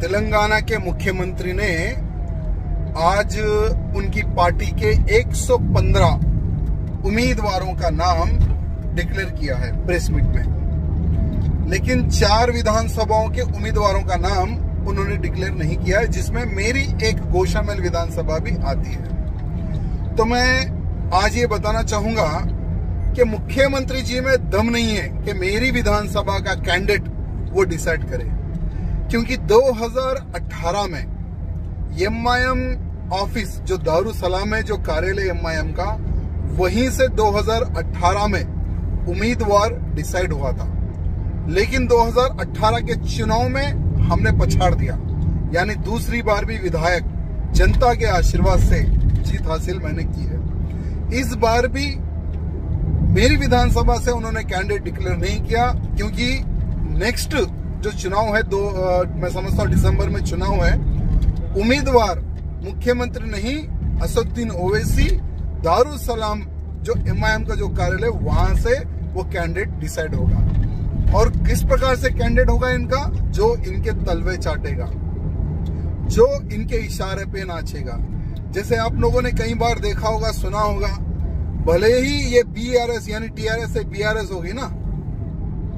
तेलंगाना के मुख्यमंत्री ने आज उनकी पार्टी के 115 उम्मीदवारों का नाम डिक्लेयर किया है प्रेस मीट में। लेकिन चार विधानसभाओं के उम्मीदवारों का नाम उन्होंने डिक्लेयर नहीं किया है, जिसमें मेरी एक गोशामेल विधानसभा भी आती है। तो मैं आज ये बताना चाहूँगा कि मुख्यमंत्री जी में दम नहीं है कि मेरी विधानसभा का कैंडिडेट वो डिसाइड करे। क्योंकि 2018 में एम ऑफ़िस, जो दारू सलाम है, जो कार्यालय एम का, वहीं से 2018 में उम्मीदवार डिसाइड हुआ था। लेकिन 2018 के चुनाव में हमने पछाड़ दिया। यानी दूसरी बार भी विधायक जनता के आशीर्वाद से जीत हासिल मैंने की है। इस बार भी मेरी विधानसभा से उन्होंने कैंडिडेट डिक्लेयर नहीं किया, क्योंकि नेक्स्ट जो चुनाव है दो आ, मैं समझता हूँ दिसंबर में चुनाव है उम्मीदवार मुख्यमंत्री नहीं असदुद्दीन ओवैसी दारू सलाम जो एमआईएम का जो कार्यालय वहाँ से वो कैंडिडेट डिसाइड होगा। और किस प्रकार से कैंडिडेट होगा इनका? जो इनके तलवे चाटेगा जो इनके इशारे पे नाचेगा। जैसे आप लोगों ने कई बार देखा होगा सुना होगा भले ही ये बीआरएस यानी टीआरएस से बीआरएस होगी ना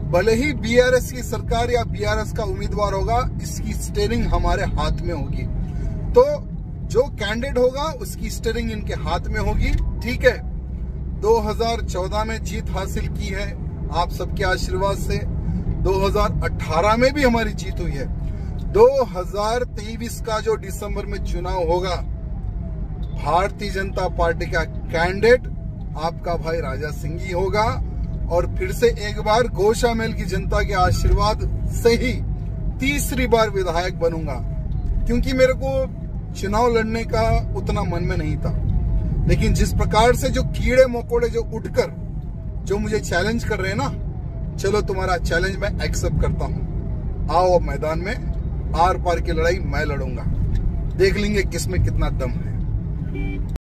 भले ही बीआरएस की सरकार या बीआरएस का उम्मीदवार होगा, इसकी स्टेरिंग हमारे हाथ में होगी। तो जो कैंडिडेट होगा, उसकी स्टेरिंग इनके हाथ में होगी। ठीक है 2014 में जीत हासिल की है आप सबके आशीर्वाद से। 2018 में भी हमारी जीत हुई है। 2023 का जो दिसंबर में चुनाव होगा, भारतीय जनता पार्टी का कैंडिडेट आपका भाई राजा सिंह ही होगा। और फिर से एक बार गोशा मेल की जनता के आशीर्वाद से ही तीसरी बार विधायक बनूँगा। क्योंकि मेरे को चुनाव लड़ने का उतना मन में नहीं था। लेकिन जिस प्रकार से जो कीड़े मकोड़े जो उठकर, जो मुझे चैलेंज कर रहे हैं ना, चलो तुम्हारा चैलेंज मैं एक्सेप्ट करता हूँ। आओ अब मैदान में, आर पार की लड़ाई मैं लड़ूँगा। देख लेंगे किसमें कितना दम है।